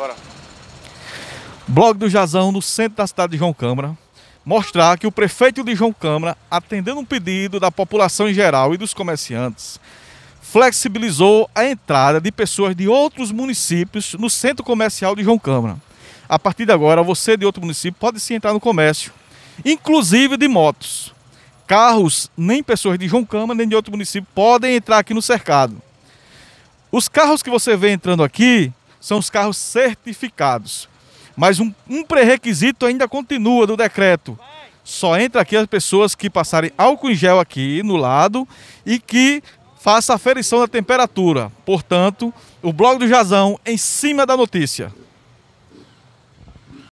Bora. Blog do Jazão, no centro da cidade de João Câmara, mostrar que o prefeito de João Câmara, atendendo um pedido da população em geral e dos comerciantes, flexibilizou a entrada de pessoas de outros municípios no centro comercial de João Câmara. A partir de agora, você de outro município pode sim entrar no comércio, inclusive de motos. Carros, nem pessoas de João Câmara nem de outro município podem entrar aqui no cercado. Os carros que você vê entrando aqui são os carros certificados. Mas um, um pré-requisito ainda continua do decreto. Só entra aqui as pessoas que passarem álcool em gel aqui no lado e que faça aferição da temperatura. Portanto, o blog do Jazão em cima da notícia.